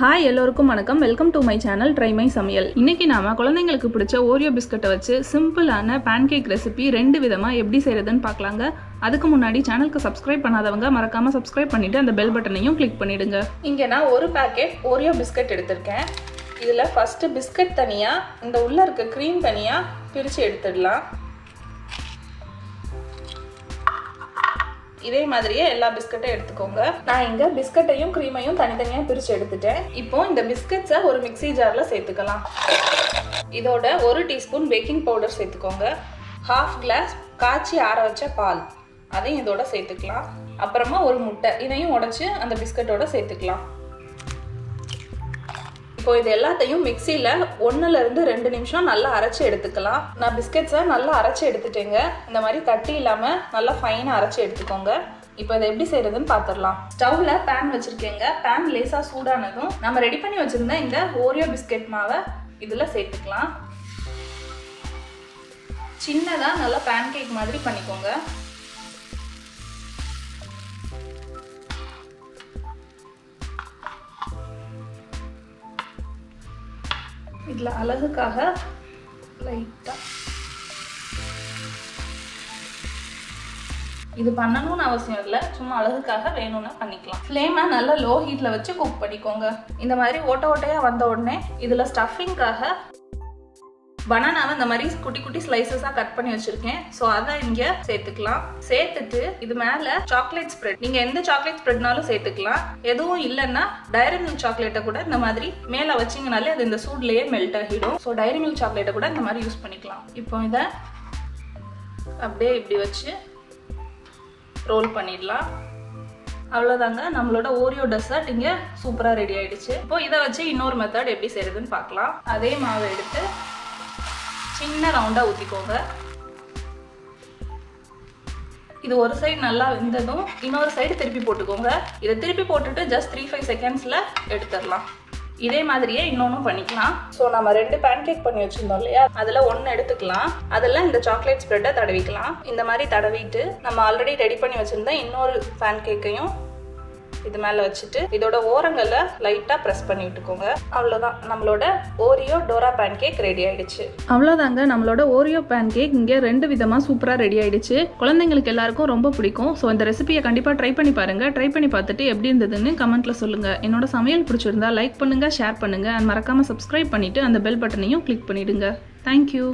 Hi எல்லோருக்கும் வணக்கம். Welcome to my channel try my Samayal இன்னைக்கு நாம குழந்தைங்களுக்கு பிடிச்ச ஓரியோ பிஸ்கட்டை வச்சு சிம்பிளான பேன்கேக் ரெசிபி ரெண்டு விதமா எப்படி செய்யறதுன்னு பார்க்கலாங்க. அதுக்கு முன்னாடி சேனலுக்கு சப்ஸ்கிரைப் பண்ணாதவங்க மறக்காம சப்ஸ்கிரைப் பண்ணிட்டு அந்த பெல் பட்டனையும் கிளிக் பண்ணிடுங்க. இங்க நான் ஒரு பேக்கெட் ஓரியோ பிஸ்கட் எடுத்திருக்கேன். இதுல ஃபர்ஸ்ட் பிஸ்கட் தனியா இந்த உள்ள இருக்க க்ரீம் தனியா பிரிச்சு எடுத்துடலாம். இதே மாதிரியே எல்லா பிஸ்கட்டும் எடுத்துக்கோங்க. நான் இங்க பிஸ்கட்டையும் க்ரீமையும் தனித்தனியா பிரிச்சு எடுத்துட்டேன். இப்போ இந்த பிஸ்கட்ஸை ஒரு மிக்ஸி ஜார்ல சேர்த்துக்கலாம். இதோட ஒரு டீஸ்பூன் பேக்கிங் பவுடர் சேர்த்துக்கோங்க. ஹாஃப் கிளாஸ் காய்ச்சி ஆற வச்ச பால். அதையும் இதோட சேர்த்துக்கலாம். அப்புறமா ஒரு முட்டை. இதையும் உடைச்சு அந்த பிஸ்கட்டோட சேர்த்துக்கலாம். இப்போ இது எல்லாத்தையும் மிக்சியில் ஒன்றுலேருந்து ரெண்டு நிமிஷம் நல்லா அரைச்சி எடுத்துக்கலாம். நான் பிஸ்கெட்ஸை நல்லா அரைச்சி எடுத்துட்டேங்க. இந்த மாதிரி கட்டி இல்லாமல் நல்லா ஃபைனாக அரைச்சி எடுத்துக்கோங்க. இப்போ இதை எப்படி செய்யறதுன்னு பார்த்துடலாம் ஸ்டவ்ல பேன் வச்சிருக்கேங்க. பேன் லேசாக சூடானதும் நம்ம ரெடி பண்ணி வச்சிருந்த இந்த ஓரியோ பிஸ்கெட் மாவை இதில் சேர்த்துக்கலாம். சின்னதாக நல்லா பேன் கேக் மாதிரி பண்ணிக்கோங்க. இதில் அழகுக்காக லைட்டாக இது பண்ணணும்னு அவசியம் இல்லை. சும்மா அழகுக்காக வேணும்னா பண்ணிக்கலாம். ஃப்ளேமை நல்லா லோ ஹீட்டில் வச்சு குக் பண்ணிக்கோங்க. இந்த மாதிரி ஓட்ட ஓட்டையாக வந்த உடனே இதில் ஸ்டஃபிங்காக பனானாவை இந்த மாதிரி குட்டி குட்டி ஸ்லைசஸாக கட் பண்ணி வச்சிருக்கேன். ஸோ அதை இங்கே சேர்த்துக்கலாம். சேர்த்துட்டு இது மேலே சாக்லேட் ஸ்ப்ரெட் நீங்கள் எந்த சாக்லேட் ஸ்ப்ரெட்னாலும் சேர்த்துக்கலாம். எதுவும் இல்லைன்னா டைரி மில்க் சாக்லேட்டை கூட இந்த மாதிரி மேலே வச்சிங்கனாலே அது இந்த சூட்லேயே மெல்ட் ஆகிடும். ஸோ டைரி மில்க் சாக்லேட்டை கூட இந்த மாதிரி யூஸ் பண்ணிக்கலாம். இப்போ இதை அப்படியே இப்படி வச்சு ரோல் பண்ணிடலாம். அவ்வளோதாங்க நம்மளோட ஓரியோ டெசர்ட் இங்கே சூப்பராக ரெடி ஆயிடுச்சு. இப்போ இதை வச்சு இன்னொரு மெத்தட் எப்படி செய்யறதுன்னு பார்க்கலாம். அதே மாவை எடுத்து சின்ன ரவுண்டாக ஊற்றிக்கோங்க இது ஒரு சைடு நல்லா வெந்ததும் இன்னொரு சைடு திருப்பி போட்டுக்கோங்க. இதை திருப்பி போட்டுட்டு ஜஸ்ட் த்ரீ ஃபைவ் செகண்ட்ஸில் எடுத்துடலாம். இதே மாதிரியே இன்னொன்றும் பண்ணிக்கலாம். ஸோ நம்ம ரெண்டு பேன் கேக் பண்ணி வச்சுருந்தோம் இல்லையா? அதில் ஒன்று எடுத்துக்கலாம். அதில் இந்த சாக்லேட் ஸ்ப்ரெட்டை தடவிக்கலாம். இந்த மாதிரி தடவிட்டு நம்ம ஆல்ரெடி ரெடி பண்ணி வச்சுருந்த இன்னொரு பேன் கேக்கையும் இது மேலே வச்சுட்டு இதோட ஓரங்களை லைட்டாக ப்ரெஸ் பண்ணி விட்டுக்கோங்க. அவ்வளோதான் நம்மளோட Oreo Dora pancake ready ஆயிடுச்சு. அவ்வளோதாங்க நம்மளோட ஓரியோ பேன் கேக் இங்கே ரெண்டு விதமாக சூப்பராக ரெடி ஆயிடுச்சு. குழந்தைங்களுக்கு எல்லாருக்கும் ரொம்ப பிடிக்கும். ஸோ இந்த ரெசிபியை கண்டிப்பாக ட்ரை பண்ணி பாருங்க. ட்ரை பண்ணி பார்த்துட்டு எப்படி இருந்ததுன்னு கமெண்ட்ல சொல்லுங்க. என்னோட சமையல் பிடிச்சிருந்தா லைக் பண்ணுங்க ஷேர் பண்ணுங்க. அண்ட் மறக்காம சப்ஸ்கிரைப் பண்ணிட்டு அந்த பெல் பட்டனையும் கிளிக் பண்ணிடுங்க. தேங்க்யூ